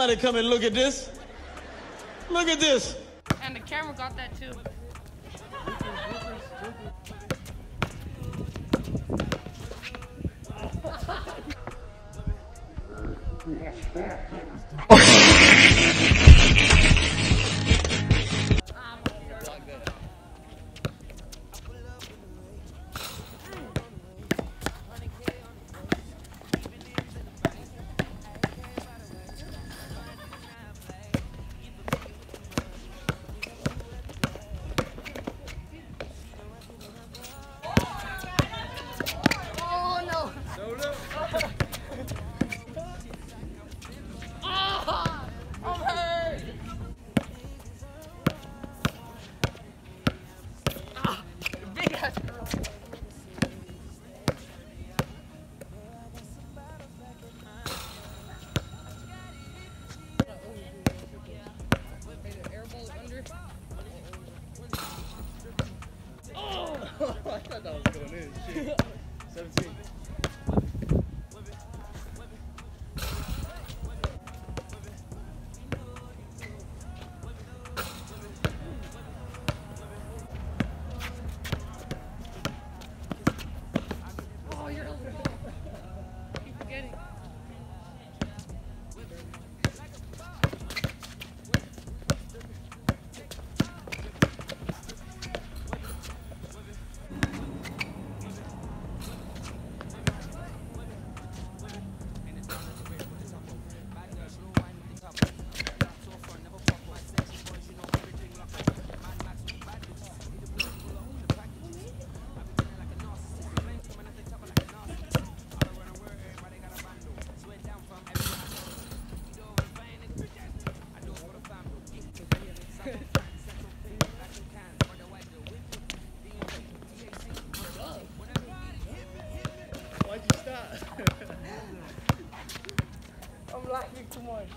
Somebody come and look at this. Look at this. And the camera got that too. Oh I thought that was going in. Shit. 17. like you too much.